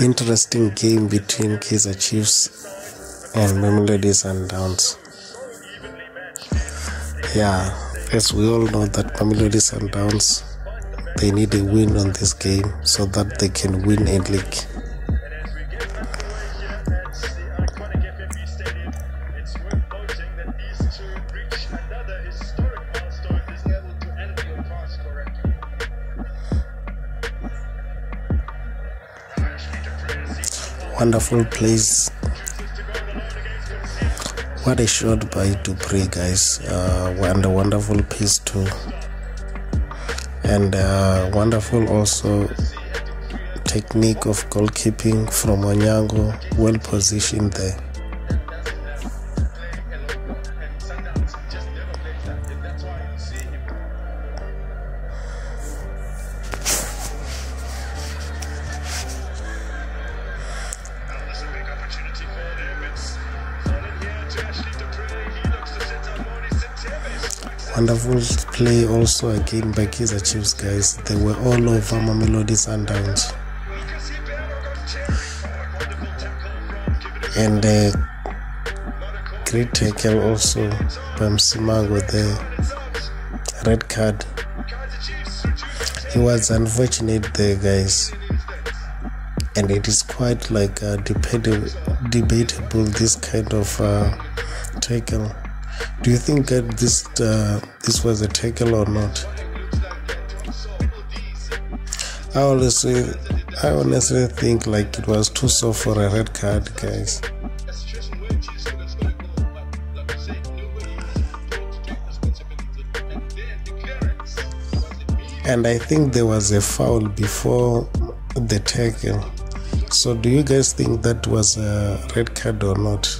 Interesting game between Kaizer Chiefs and Mamelodi Sundowns. Yeah, as we all know that Mamelodi Sundowns they need a win on this game so that they can win a league. Wonderful place. What a shot by Dupree, guys. Uh, and a wonderful piece too. And uh, wonderful also technique of goalkeeping from Onyango. Well positioned there. Wonderful play also again by Kaizer Chiefs guys. They were all over Mamelodi Sundowns. And a great tackle also by Msimango there. Red card. He was unfortunate there guys. And it is quite like uh, debatable, debatable this kind of uh, tackle. Do you think that this uh, this was a tackle or not? I honestly, I honestly think like it was too soft for a red card, guys. And I think there was a foul before the tackle. So, do you guys think that was a red card or not?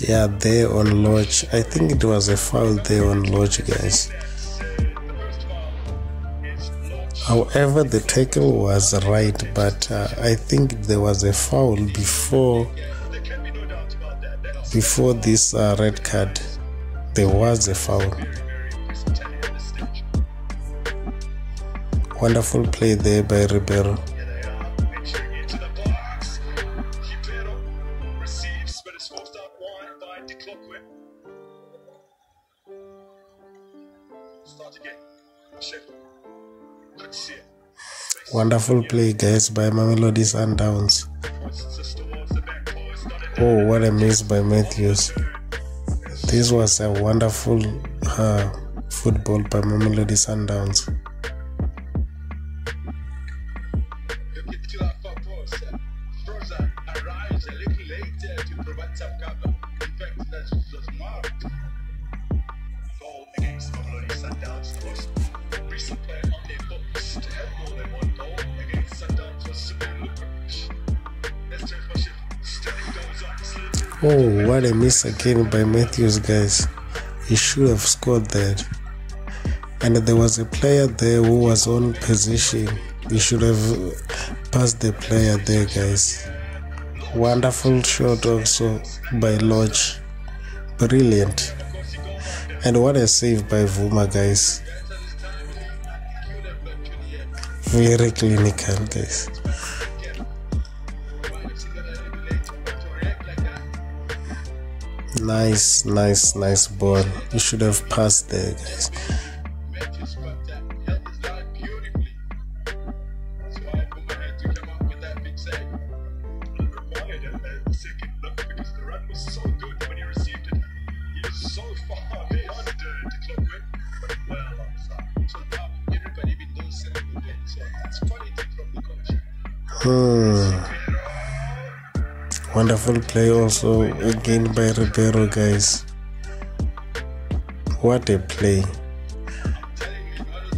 Yeah, there on Lorch. I think it was a foul there on Lorch, guys. However, the tackle was right, but uh, I think there was a foul before before this uh, red card. There was a foul. Wonderful play there by Ribeiro. Wonderful play, guys, by Mamelodi Sundowns. Oh, what a miss by Matthews. This was a wonderful uh, football by Mamelodi Sundowns. Oh, what a miss again by Matthews, guys. He should have scored that. And there was a player there who was on position. He should have passed the player there, guys. Wonderful shot also by Lorch. Brilliant. And what a save by Vuma, guys. Very clinical, guys. Nice, nice, nice ball. You should have passed there, guys. Hmm. Wonderful play also again by Ribeiro, guys. What a play!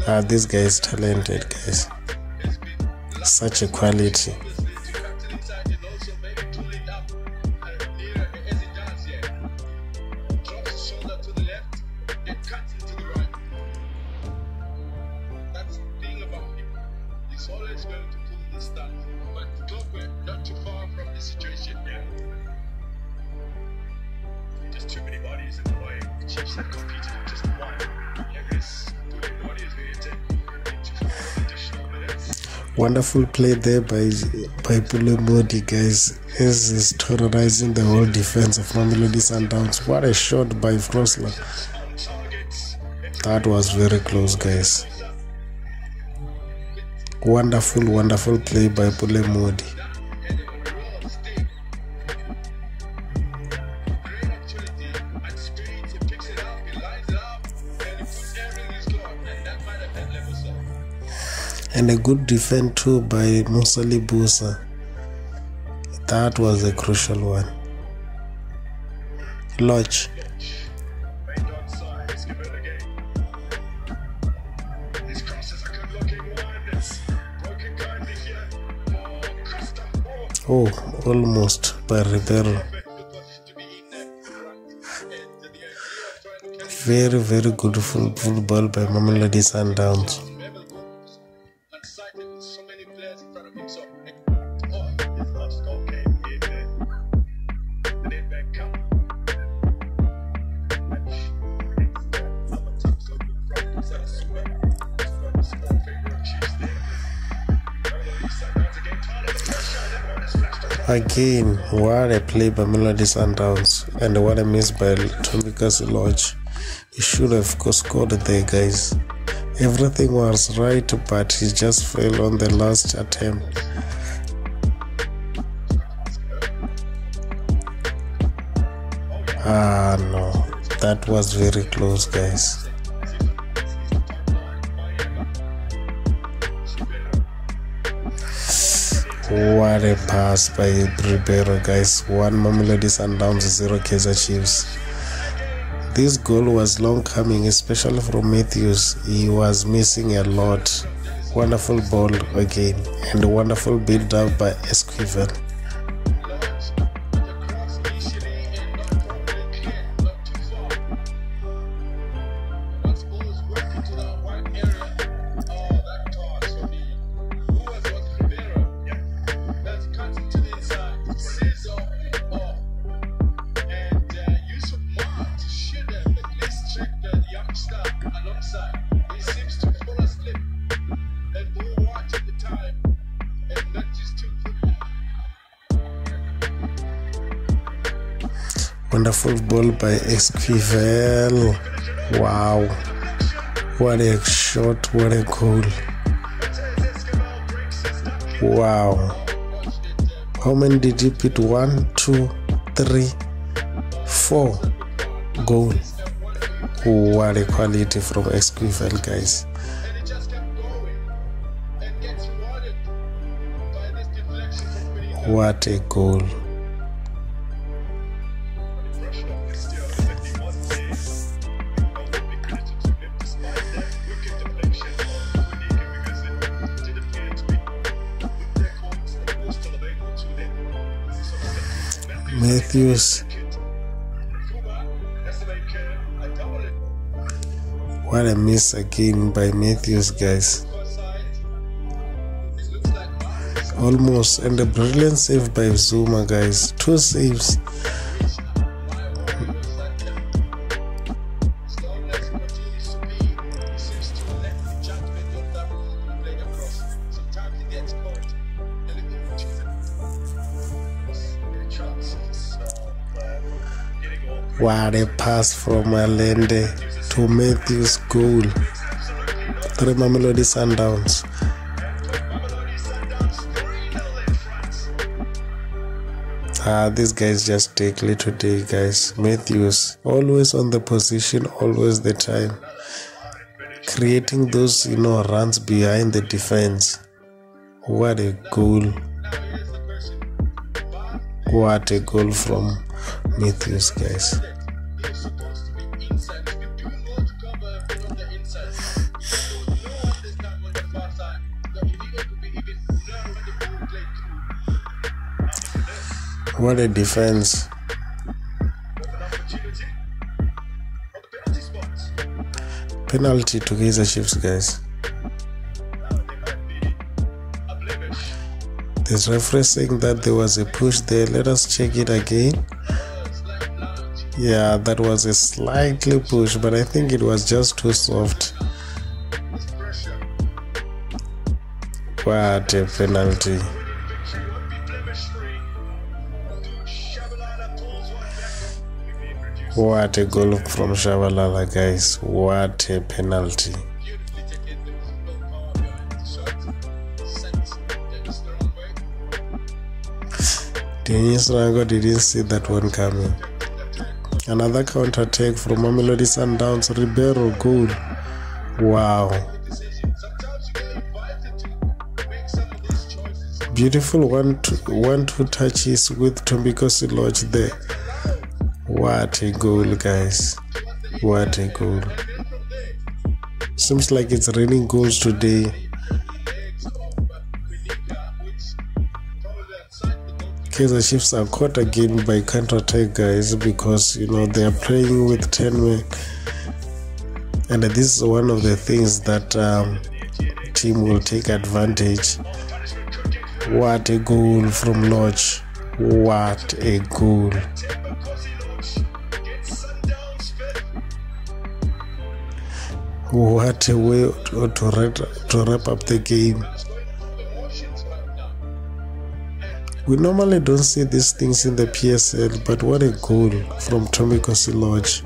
Ah, this guy is talented, guys. Such a quality. Wonderful play there by by Pule Mmodi, guys. As he's terrorizing the whole defense of Mamelodi Sundowns. What a shot by Frosler. That was very close, guys. Wonderful, wonderful play by Pule Mmodi. And a good defense too by Mosa Lebusa. That was a crucial one. Lorch. Oh, almost by Ribeiro. Very, very good football by Mamelodi Sundowns. Again, what a play by Melody Sundowns and what a miss by Thembinkosi Lorch. He should have scored there, guys. Everything was right, but he just failed on the last attempt. Ah, no, that was very close, guys. What a pass by Ribeiro, guys. One Mamelodi Sundowns, zero Kaizer Chiefs. This goal was long coming, especially from Matthews. He was missing a lot. Wonderful ball again, and wonderful build up by Esquivel. Wonderful ball by Esquivel. Wow. What a shot, what a goal. Wow. How many did he put? One, two, three, four. Goal. What a quality from Esquivel, guys. What a goal. Matthews. What a miss again by Matthews, guys. Almost, and a brilliant save by Zuma, guys. Two saves. What a pass from Allende to Matthews' goal. Three Mamelodi Sundowns. Ah, these guys just take little day, guys. Matthews always on the position, always the time, creating those you know runs behind the defense. What a goal! What a goal from Matthews, guys. What a defense. Penalty to Kaizer Chiefs, guys. There's referee saying that there was a push there. Let us check it again. Yeah, that was a slightly push, but I think it was just too soft. What a penalty. What a goal from Shabalala, guys. What a penalty. Denis Onyango didn't see that one coming. Another counter attack from Mamelodi Sundowns. Ribeiro goal. Wow. Beautiful one two, one two touches with Thembinkosi Lorch there. What a goal, guys. What a goal. Seems like it's raining goals today. Kaizer Chiefs are caught again by counter attack, guys, because you know they are playing with 10 men. And this is one of the things that um, team will take advantage. What a goal from Lorch. What a goal. What a way to, wrap, to wrap up the game. We normally don't see these things in the PSL, but what a goal from Tommy Lorch.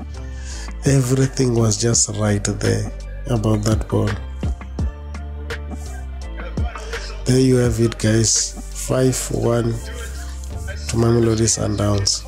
Everything was just right there about that ball. There you have it, guys. 5 1 to Mamelodi Sundowns.